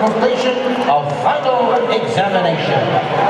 completion of final examination.